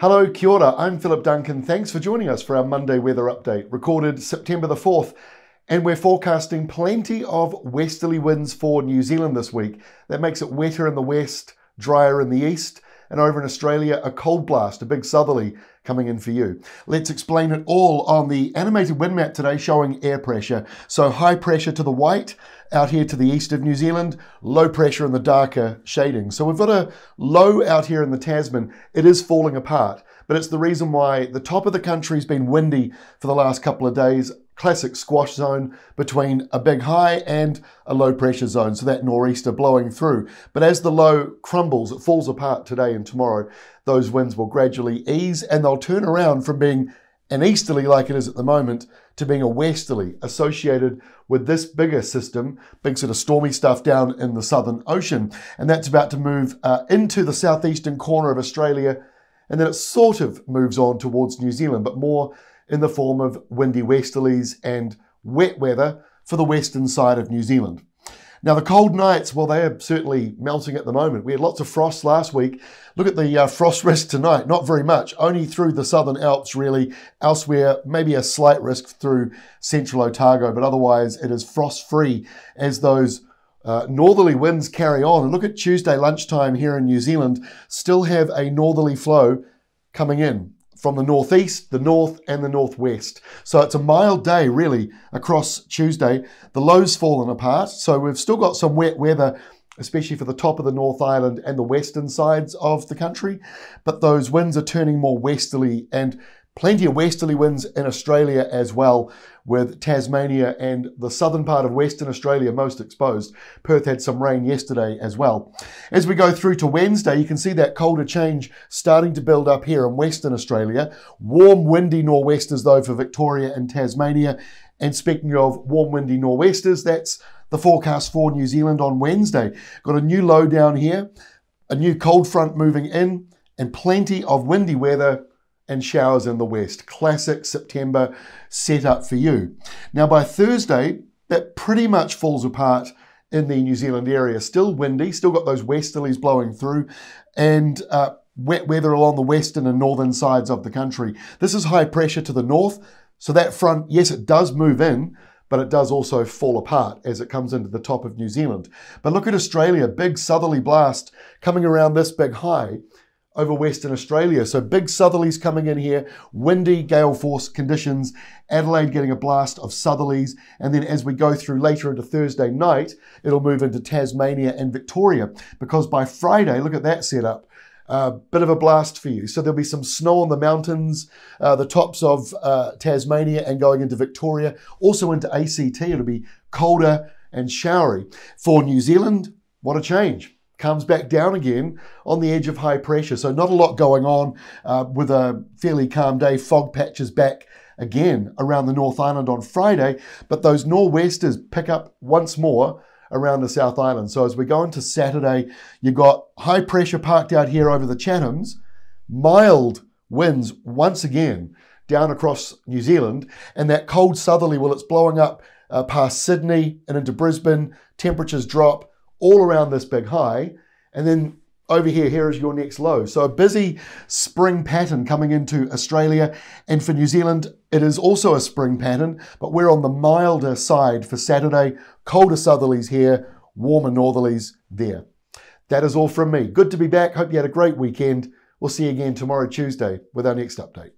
Hello, kia ora. I'm Philip Duncan. Thanks for joining us for our Monday weather update, recorded September the 4th. And we're forecasting plenty of westerly winds for New Zealand this week. That makes it wetter in the west, drier in the east, and over in Australia, a cold blast, a big southerly coming in for you. Let's explain it all on the animated wind map today showing air pressure. So high pressure to the white out here to the east of New Zealand, low pressure in the darker shading. So we've got a low out here in the Tasman. It is falling apart, but it's the reason why the top of the country's been windy for the last couple of days classic squash zone between a big high and a low pressure zone, so that nor'easter blowing through. But as the low crumbles, it falls apart today and tomorrow, those winds will gradually ease and they'll turn around from being an easterly like it is at the moment to being a westerly associated with this bigger system, big sort of stormy stuff down in the Southern Ocean. And that's about to move uh, into the southeastern corner of Australia. And then it sort of moves on towards New Zealand, but more in the form of windy westerlies and wet weather for the western side of New Zealand. Now, the cold nights, well, they are certainly melting at the moment. We had lots of frost last week. Look at the uh, frost risk tonight. Not very much, only through the southern Alps, really. Elsewhere, maybe a slight risk through central Otago, but otherwise it is frost free as those uh, northerly winds carry on. And look at Tuesday lunchtime here in New Zealand, still have a northerly flow coming in from the northeast, the north, and the northwest. So it's a mild day, really, across Tuesday. The low's fallen apart, so we've still got some wet weather, especially for the top of the North Island and the western sides of the country. But those winds are turning more westerly and Plenty of westerly winds in Australia as well, with Tasmania and the southern part of Western Australia most exposed. Perth had some rain yesterday as well. As we go through to Wednesday, you can see that colder change starting to build up here in Western Australia. Warm, windy nor'westers, though, for Victoria and Tasmania. And speaking of warm, windy nor'westers, that's the forecast for New Zealand on Wednesday. Got a new low down here, a new cold front moving in, and plenty of windy weather and showers in the west. Classic September setup for you. Now, by Thursday, that pretty much falls apart in the New Zealand area. Still windy, still got those westerlies blowing through, and uh, wet weather along the western and northern sides of the country. This is high pressure to the north, so that front, yes, it does move in, but it does also fall apart as it comes into the top of New Zealand. But look at Australia, big southerly blast coming around this big high over Western Australia. So big southerlies coming in here, windy gale force conditions, Adelaide getting a blast of southerlies, and then as we go through later into Thursday night, it'll move into Tasmania and Victoria because by Friday, look at that setup. A uh, bit of a blast for you. So there'll be some snow on the mountains, uh, the tops of uh, Tasmania and going into Victoria, also into ACT. It'll be colder and showery. For New Zealand, what a change comes back down again on the edge of high pressure. So not a lot going on uh, with a fairly calm day. Fog patches back again around the North Island on Friday, but those nor'westers pick up once more around the South Island. So as we go into Saturday, you've got high pressure parked out here over the Chathams, mild winds once again down across New Zealand, and that cold southerly, well, it's blowing up uh, past Sydney and into Brisbane. Temperatures drop all around this big high. And then over here, here is your next low. So a busy spring pattern coming into Australia. And for New Zealand, it is also a spring pattern, but we're on the milder side for Saturday. Colder southerlies here, warmer northerlies there. That is all from me. Good to be back. Hope you had a great weekend. We'll see you again tomorrow, Tuesday, with our next update.